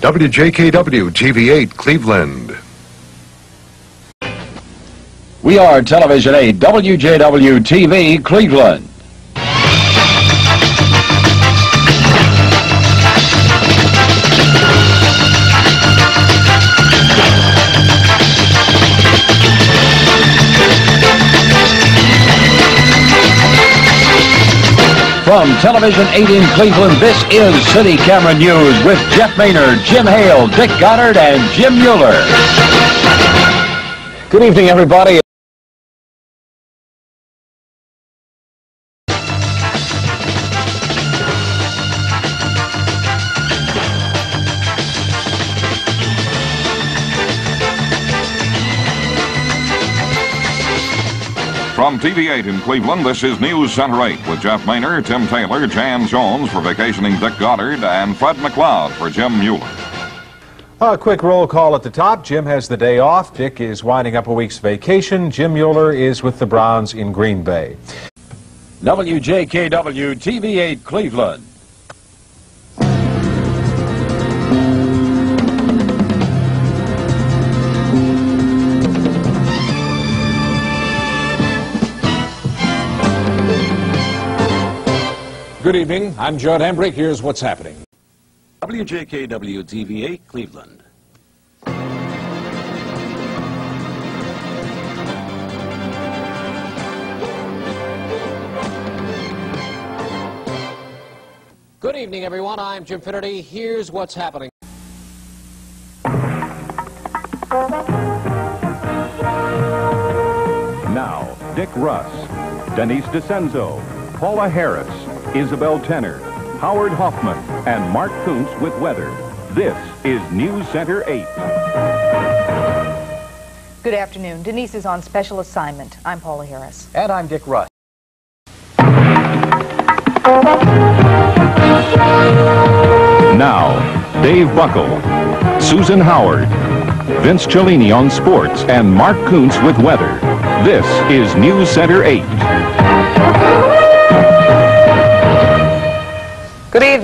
WJKW TV8 Cleveland. We are Television 8 WJW TV Cleveland. From Television 8 in Cleveland, this is City Camera News with Jeff Maynard, Jim Hale, Dick Goddard, and Jim Mueller. Good evening, everybody. From TV8 in Cleveland, this is News Center 8 with Jeff Maynard, Tim Taylor, Jan Jones for vacationing Dick Goddard, and Fred McLeod for Jim Mueller. A quick roll call at the top. Jim has the day off. Dick is winding up a week's vacation. Jim Mueller is with the Browns in Green Bay. WJKW TV8 Cleveland. Good evening. I'm Judd Hambrick. Here's what's happening. WJKW TV8 Cleveland. Good evening, everyone. I'm Jim Finnerty. Here's what's happening. Now, Dick Russ, Denise D'Ascenzo, Paula Harris, Isabel Tenner, Howard Hoffman, and Mark Kuntz with weather. This is News Center 8. Good afternoon. Denise is on special assignment. I'm Paula Harris. And I'm Dick Russ. Now, Dave Buckle, Susan Howard, Vince Cellini on sports, and Mark Kuntz with weather. This is News Center 8.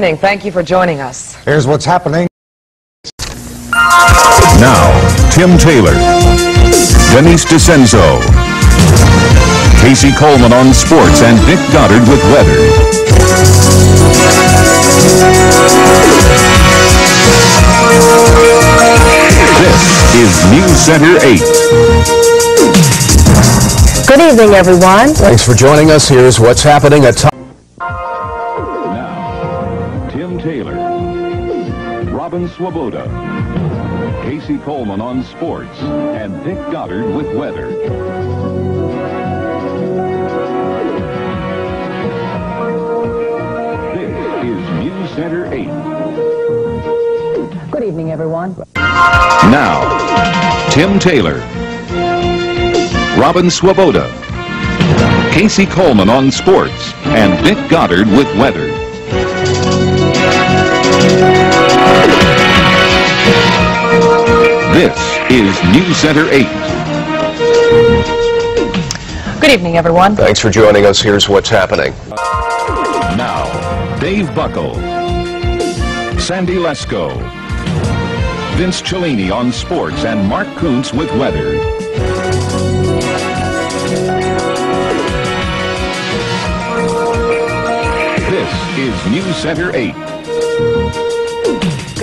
Evening. Thank you for joining us. Here's what's happening. Now, Tim Taylor, Denise D'Ascenzo, Casey Coleman on sports, and Dick Goddard with weather. This is News Center 8. Good evening, everyone. Thanks for joining us. Here's what's happening at Robin Swoboda, Casey Coleman on sports, and Dick Goddard with weather. This is News Center 8. Good evening, everyone. Now, Tim Taylor, Robin Swoboda, Casey Coleman on sports, and Dick Goddard with weather. This is News Center 8. Good evening, everyone. Thanks for joining us. Here's what's happening. Now, Dave Buckle, Sandy Lesko, Vince Cellini on sports, and Mark Kuntz with weather. This is News Center 8.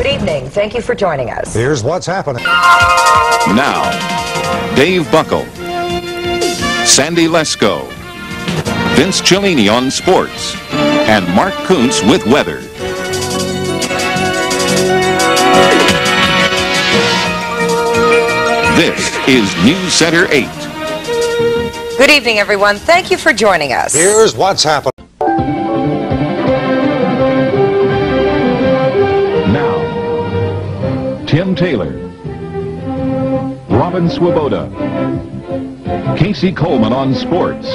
Good evening. Thank you for joining us. Here's what's happening. Now, Dave Buckle, Sandy Lesko, Vince Cellini on sports, and Mark Kuntz with weather. This is News Center 8. Good evening, everyone. Thank you for joining us. Here's what's happening. Tim Taylor, Robin Swoboda, Casey Coleman on sports,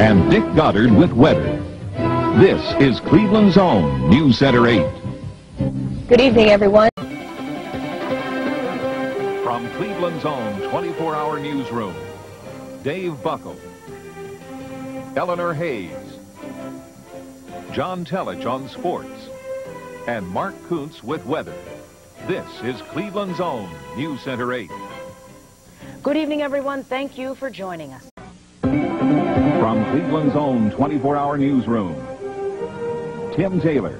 and Dick Goddard with weather. This is Cleveland's own News Center 8. Good evening, everyone. From Cleveland's own 24-hour newsroom, Dave Buckle, Eleanor Hayes, John Telich on sports, and Mark Kuntz with weather. This is Cleveland's own News Center 8. Good evening, everyone. Thank you for joining us. From Cleveland's own 24-hour newsroom, Tim Taylor,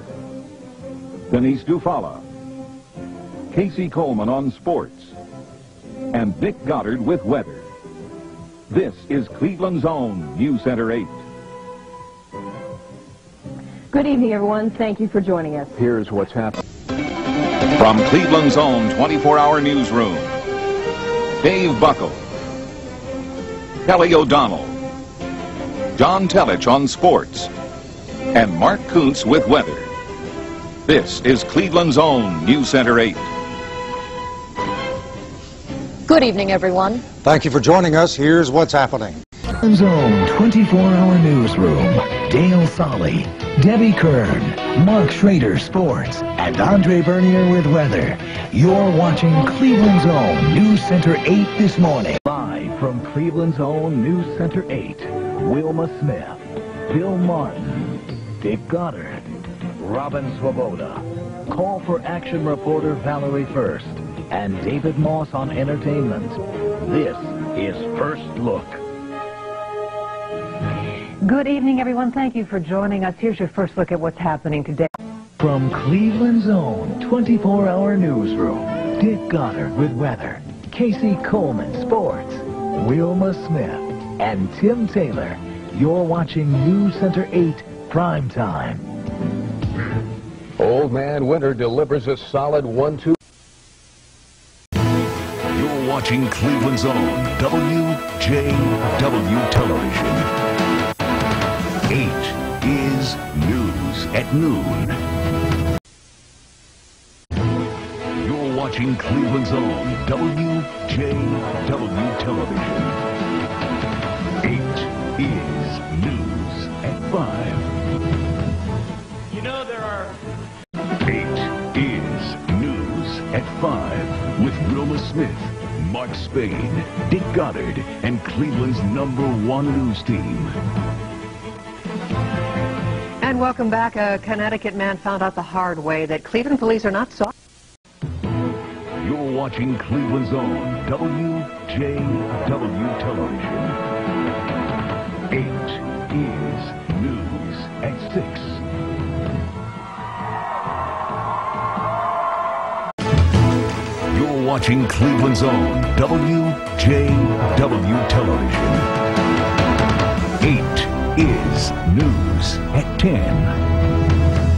Denise Dufala, Casey Coleman on sports, and Dick Goddard with weather. This is Cleveland's own News Center 8. Good evening, everyone. Thank you for joining us. Here's what's happening. From Cleveland's own 24-hour newsroom, Dave Buckle, Kelly O'Donnell, John Telich on sports, and Mark Kuntz with weather. This is Cleveland's own News Center 8. Good evening, everyone. Thank you for joining us. Here's what's happening. Cleveland's own 24-hour newsroom, Dale Solly, Debbie Kern, Mark Schrader Sports, and Andre Bernier with weather. You're watching Cleveland's own News Center 8 this morning. Live from Cleveland's own News Center 8, Wilma Smith, Bill Martin, Dick Goddard, Robin Swoboda, Call for Action reporter Valerie First, and David Moss on entertainment. This is First Look. Good evening, everyone. Thank you for joining us. Here's your first look at what's happening today. From Cleveland's own 24-hour newsroom, Dick Goddard with weather, Casey Coleman sports, Wilma Smith, and Tim Taylor. You're watching News Center 8 Prime Time. Old Man Winter delivers a solid 1-2. You're watching Cleveland's own WJW Television. Noon. You're watching Cleveland's own WJW Television. 8 is News at 5. You know there are... 8 is News at 5 with Wilma Smith, Mark Spain, Dick Goddard, and Cleveland's number one news team. And welcome back. A Connecticut man found out the hard way that Cleveland police are not soft. You're watching Cleveland's own WJW Television. 8 is News at 6. You're watching Cleveland's own WJW Television. 8 is News at 10.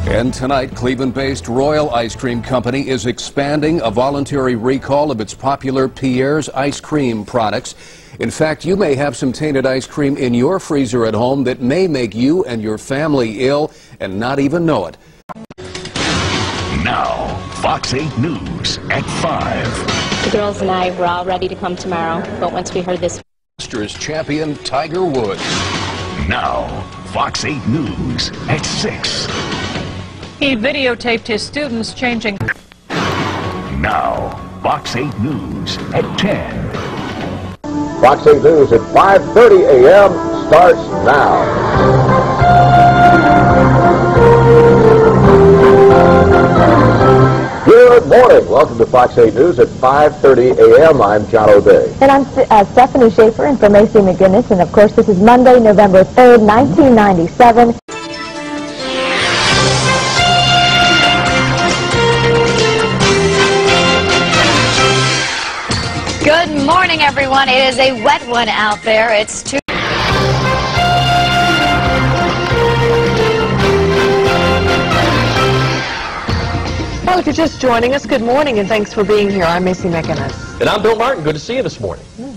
And tonight, Cleveland-based Royal Ice Cream Company is expanding a voluntary recall of its popular Pierre's ice cream products. In fact, you may have some tainted ice cream in your freezer at home that may make you and your family ill and not even know it. Now, Fox 8 News at 5. The girls and I were all ready to come tomorrow, but once we heard this... Masters champion Tiger Woods. Now, Fox 8 News at 6. He videotaped his students changing. Now, Fox 8 News at 10. Fox 8 News at 5.30 a.m. starts now. Good morning. Welcome to Fox 8 News at 5.30 a.m. I'm John O'Day. And I'm uh, Stephanie Schaefer and for Macy McGinnis. And of course, this is Monday, November 3rd, 1997. Good morning, everyone. It is a wet one out there. It's too. If you're just joining us, good morning and thanks for being here. I'm Macy McInnes. And I'm Bill Martin. Good to see you this morning. Hmm.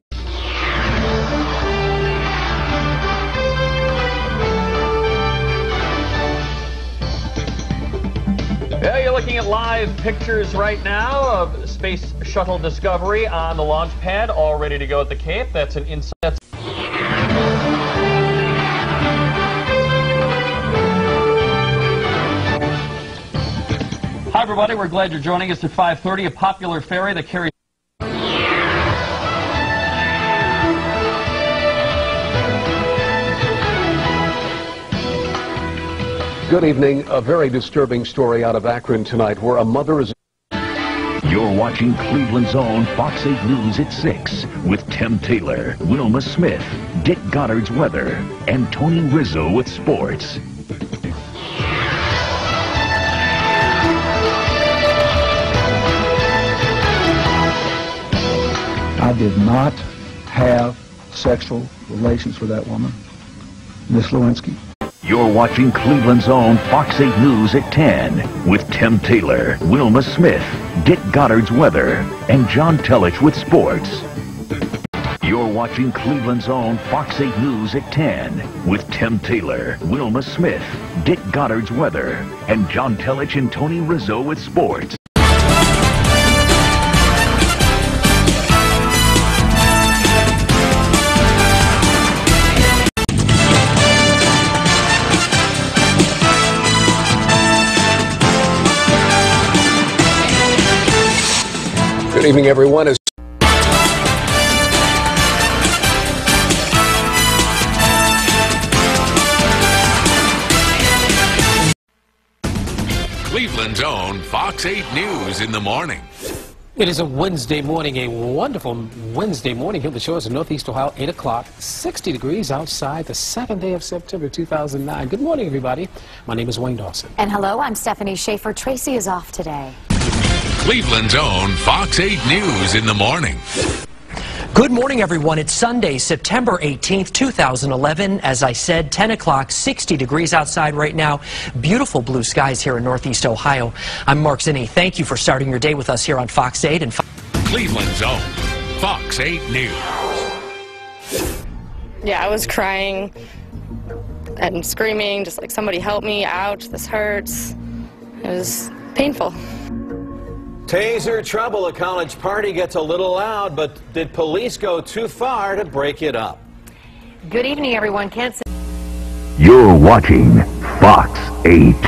Yeah, you're looking at live pictures right now of Space Shuttle Discovery on the launch pad, all ready to go at the Cape. That's an inside. Everybody. We're glad you're joining us at 5:30. A popular ferry that carries. Good evening. A very disturbing story out of Akron tonight where a mother is. You're watching Cleveland's own Fox 8 News at 6 with Tim Taylor, Wilma Smith, Dick Goddard's weather, and Tony Rizzo with sports. I did not have sexual relations with that woman, Miss Lewinsky. You're watching Cleveland's own Fox 8 News at 10 with Tim Taylor, Wilma Smith, Dick Goddard's weather, and John Telich with sports. You're watching Cleveland's own Fox 8 News at 10 with Tim Taylor, Wilma Smith, Dick Goddard's weather, and John Telich and Tony Rizzo with sports. Good evening, everyone. As Cleveland's own Fox 8 News in the morning. It is a Wednesday morning, a wonderful Wednesday morning here at the shores of Northeast Ohio, 8 o'clock, 60 degrees outside, the 7th day of September 2009. Good morning, everybody. My name is Wayne Dawson. And hello, I'm Stephanie Schaefer. Tracy is off today. Cleveland's own Fox 8 News in the morning. Good morning, everyone. It's Sunday, September 18th, 2011. As I said, 10 o'clock, 60 degrees outside right now. Beautiful blue skies here in Northeast Ohio. I'm Mark Zinni. Thank you for starting your day with us here on Fox 8 and Fo Cleveland's own Fox 8 News. Yeah, I was crying and screaming, just like, somebody help me, ouch, this hurts. It was painful. Taser trouble. A college party gets a little loud, but did police go too far to break it up? Good evening, everyone. Can't say You're watching Fox 8.